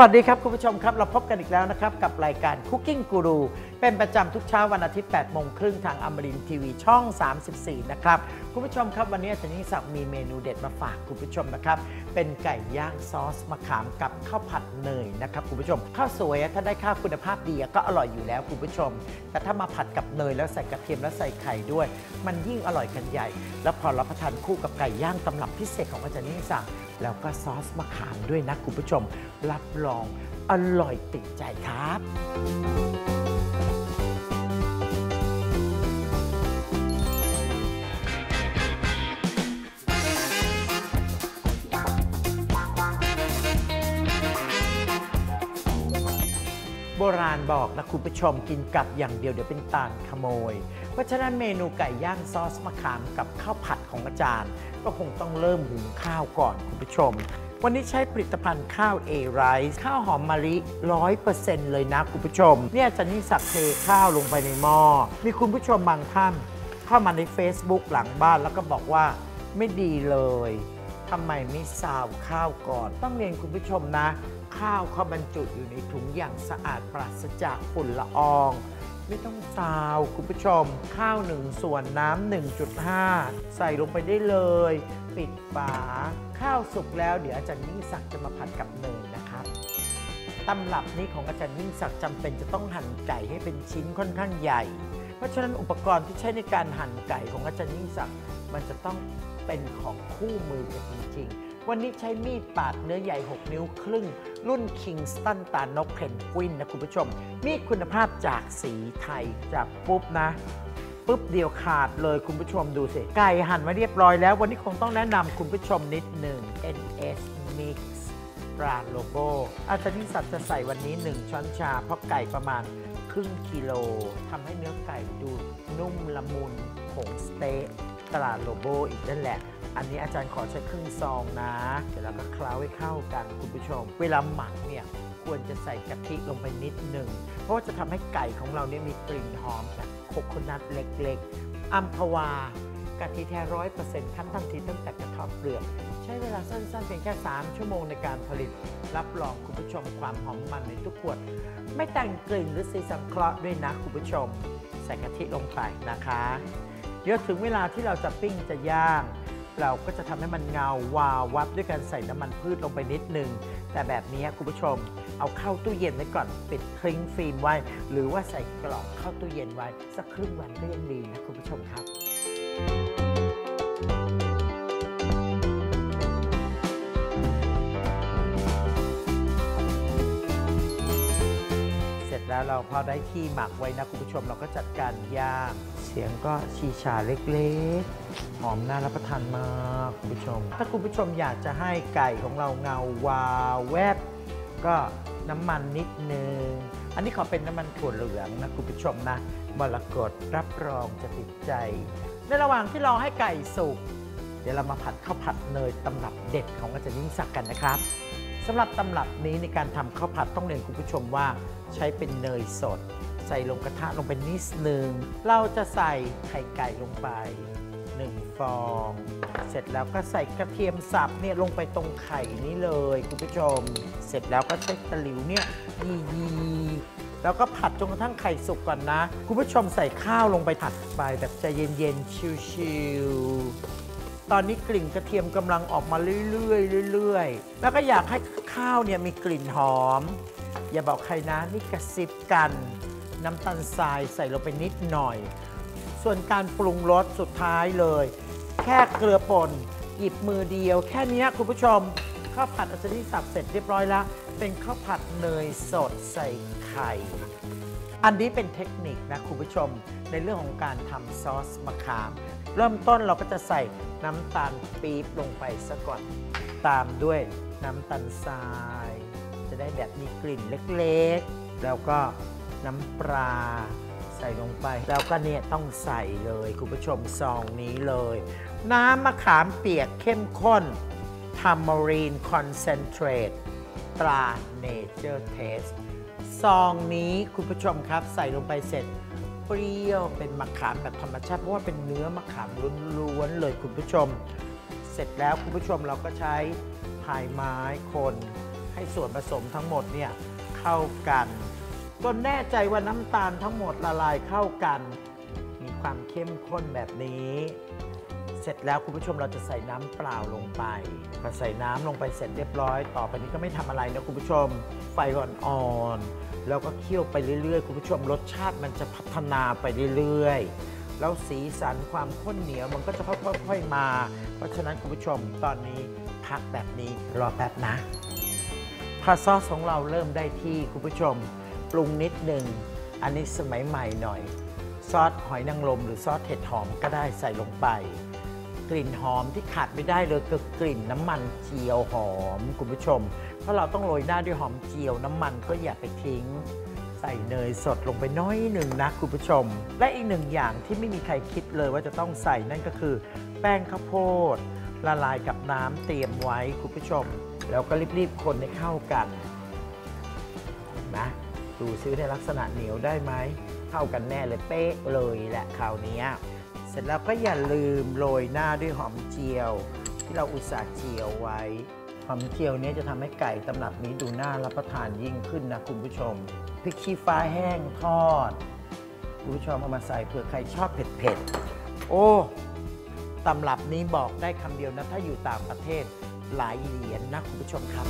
วัสดีครับคุณผู้ชมครับ เราพบกันอีกแล้วนะครับ กับรายการ Cooking Guru เป็นประจำทุกเช้าวันอาทิตย์8โมงครึ่งทางอมรินทีวีช่อง 34 นะครับ คุณผู้ชมครับวันนี้อาจารย์ยิ่งศักดิ์มีเมนูเด็ดมาฝากคุณผู้ชมนะครับ เป็นไก่ย่างซอสมะขามกับข้าวผัดเนยนะครับคุณผู้ชมข้าวสวยถ้าได้ข้าวคุณภาพดีก็อร่อยอยู่แล้วคุณผู้ชม แต่ถ้ามาผัดกับเนยแล้วใส่กระเทียมแล้วใส่ไข่ด้วย มันยิ่งอร่อยกันใหญ่ แล้วพอรับประทานคู่กับไก่ย่างตำรับพิเศษของอาจารย์ยิ่งศักดิ์ แล้วก็ซอสมะขามด้วยนะคุณผู้ชม รับรองอร่อยติดใจครับโบราณบอกนะคุณผู้ชมกินกับอย่างเดียวเดี๋ยวเป็นตาลขโมย เพราะฉะนั้นเมนูไก่ย่างซอสมะขามกับข้าวผัดของอาจารย์ ก็คงต้องเริ่มหุงข้าวก่อนคุณผู้ชม วันนี้ใช้ผลิตภัณฑ์ข้าว A Rice ข้าวหอมมะลิร้อยเปอร์เซ็นต์เลยนะคุณผู้ชม เนี่ยจารย์นี่สักเทข้าวลงไปในหม้อ มีคุณผู้ชมบางท่านเข้ามาใน Facebook หลังบ้านแล้วก็บอกว่าไม่ดีเลยทำไมไม่ซาวข้าวก่อน ต้องเรียนคุณผู้ชมนะ ข้าวเขาบรรจุอยู่ในถุงอย่างสะอาดปราศจากฝุ่นละออง ไม่ต้องซาวคุณผู้ชม ข้าวหนึ่งส่วนน้ำ1.5 ใส่ลงไปได้เลย ปิดฝา ข้าวสุกแล้วเดี๋ยวอาจารย์ยิ่งศักดิ์จะมาผัดกับเนยนะครับตำรับนี้ของอาจารย์ยิ่งศักดิ์จำเป็นจะต้องหั่นไก่ให้เป็นชิ้นค่อนข้างใหญ่ เพราะฉะนั้นอุปกรณ์ที่ใช้ในการหั่นไก่ของอาจารย์ยิ่งศักดิ์มันจะต้องเป็นของคู่มือกันจริงๆ วันนี้ใช้มีดปาดเนื้อใหญ่ 6 นิ้วครึ่ง รุ่น Kingston ตานกเพนกวินนะคุณผู้ชม มีดคุณภาพจากสีไทยจากปุ๊บนะปุ๊บเดียวขาดเลยคุณผู้ชมดูสิ ไก่หั่นมาเรียบร้อยแล้ว วันนี้คงต้องแนะนำคุณผู้ชมนิดหนึ่ง NS Mix ปลาโลโบอาจารย์นิสัตว์จะใส่วันนี้ 1 ช้อนชา เพราะไก่ประมาณครึ่งกิโลทำให้เนื้อไก่ดูนุ่มละมุนผงสเต๊ะตลาดโลโบอีกนั่นแหละ อันนี้อาจารย์ขอใช้ครึ่งซองนะเสร็จแล้วก็เคล้าให้เข้ากันคุณผู้ชม เวลาหมักเนี่ยควรจะใส่กะทิลงไปนิดหนึ่ง เพราะว่าจะทำให้ไก่ของเราเนี่ยมีกลิ่นหอมจากโคโคนัทเล็กๆ อัมพวากะทิแท้ร้อยเปอร์เซ็นต์ขั้นทันทีตั้งแต่กระทาะเปลือก ใช้เวลาสั้นๆ เพียงแค่ 3 ชั่วโมงในการผลิต รับรองคุณผู้ชมความหอมมันในทุกขวด ไม่แต่งกลิ่นหรือสีสังเคราะห์ด้วยนะคุณผู้ชม ใส่กะทิลงไปนะคะ เดี๋ยวถึงเวลาที่เราจะปิ้งจะย่าง เราก็จะทำให้มันเงาวาววับด้วยการใส่น้ำมันพืชลงไปนิดนึง แต่แบบนี้คุณผู้ชม เอาเข้าตู้เย็นไว้ก่อนปิดคลิ้งฟิล์มไว้ หรือว่าใส่กล่องเข้าตู้เย็นไว้สักครึ่งวันก็ยังดีนะคุณผู้ชมครับ เราพอได้ที่หมักไว้นะคุณผู้ชมเราก็จัดการย่าง เสียงก็ชีชาเล็กๆ หอมน่ารับประทานมากคุณผู้ชม ถ้าคุณผู้ชมอยากจะให้ไก่ของเราเงาวาวแวบ ก็น้ำมันนิดนึง อันนี้ขอเป็นน้ำมันถั่วเหลืองนะคุณผู้ชมนะมรกตรับรองจะติดใจ ในระหว่างที่รอให้ไก่สุกเดี๋ยวเรามาผัดข้าวผัดเนยตำรับเด็ดของอาจารย์ยิ่งศักดิ์กันนะครับ สำหรับตำรับนี้ในการทำข้าวผัดต้องเรียนคุณผู้ชมว่าใช้เป็นเนยสด ใส่ลงกระทะลงไปนิดนึง เราจะใส่ไข่ไก่ลงไป1ฟอง เสร็จแล้วก็ใส่กระเทียมสับเนี่ยลงไปตรงไข่นี้เลยคุณผู้ชม เสร็จแล้วก็ใช้ตะหลิวเนี่ยยียีแล้วก็ผัดจนกระทั่งไข่สุกก่อนนะ คุณผู้ชมใส่ข้าวลงไปผัดไปแบบใจเย็นๆชิวๆ ตอนนี้กลิ่นกระเทียมกำลังออกมาเรื่อยๆเรื่อยๆ แล้วก็อยากให้ข้าวเนี่ยมีกลิ่นหอม อย่าบอกใครนะนี่กระซิบกัน น้ำตาลทรายใส่ลงไปนิดหน่อย ส่วนการปรุงรสสุดท้ายเลย แค่เกลือป่นหยิบมือเดียว แค่นี้คุณผู้ชมข้าวผัดอัจฉริสับเสร็จเรียบร้อยแล้ว เป็นข้าวผัดเนยสดใส่ไข่อันนี้เป็นเทคนิคนะคุณผู้ชมในเรื่องของการทำซอสมะขาม เริ่มต้นเราก็จะใส่น้ำตาลปี๊บลงไปซะก่อน ตามด้วยน้ำตาลทราย จะได้แบบมีกลิ่นเล็กๆ แล้วก็น้ำปลาใส่ลงไป แล้วก็เนี่ยต้องใส่เลยคุณผู้ชมซองนี้เลย น้ำมะขามเปียกเข้มข้น Tamarind Concentrate ตรา Nature Taste ซองนี้คุณผู้ชมครับใส่ลงไปเสร็จ เปรี้ยวเป็นมะขามแบบธรรมชาติเพราะว่าเป็นเนื้อมะขามล้วนๆเลยคุณผู้ชม เสร็จแล้วคุณผู้ชมเราก็ใช้พายไม้คนให้ส่วนผสมทั้งหมดเนี่ยเข้ากันจนแน่ใจว่าน้ำตาลทั้งหมดละลายเข้ากัน มีความเข้มข้นแบบนี้ เสร็จแล้วคุณผู้ชมเราจะใส่น้ำเปล่าลงไปพอใส่น้ำลงไปเสร็จเรียบร้อย ต่อไปนี้ก็ไม่ทำอะไรนะคุณผู้ชม ไฟอ่อนๆ แล้วก็เคี่ยวไปเรื่อยๆ คุณผู้ชมรสชาติมันจะพัฒนาไปเรื่อยๆ แล้วสีสันความข้นเหนียวมันก็จะค่อยๆมา เพราะฉะนั้นคุณผู้ชมตอนนี้พักแบบนี้รอแป๊บนะพอซอสของเราเริ่มได้ที่คุณผู้ชมปรุงนิดหนึ่งอันนี้สมัยใหม่หน่อย ซอสหอยนางรมหรือซอสเห็ดหอมก็ได้ใส่ลงไป กลิ่นหอมที่ขาดไม่ได้เลยคือกลิ่นน้ำมันเจียวหอม คุณผู้ชม ราะเราต้องโรยหน้าด้วยหอมเจียวน้ำมันก็อย่าไปทิ้ง ใส่เนยสดลงไปน้อยหนึ่งนะคุณผู้ชม และอีกหนึ่งอย่างที่ไม่มีใครคิดเลยว่าจะต้องใส่นั่นก็คือ แป้งข้าวโพดละลายกับน้ำเตรียมไว้คุณผู้ชม แล้วก็รีบๆคนให้เข้ากันนไหมดูซื้อในลักษณะเหนียวได้ไหมเข้ากันแน่เลยเป๊ะเลยแหละคราวนี้เสร็จแล้วก็อย่าลืมโรยหน้าด้วยหอมเจียว ที่เราอุตส่าห์เจียวไว้ ความเจียวนี้จะทำให้ไก่ตำรับนี้ดูน่ารับประทานยิ่งขึ้นนะคุณผู้ชมพริกขี้ฟ้าแห้งทอดคุณผู้ชมเอามาใส่เผื่อใครชอบเผ็ดๆโอ้ตำรับนี้บอกได้คำเดียวนะ ถ้าอยู่ต่างประเทศหลายเหรียญนะคุณผู้ชมครับ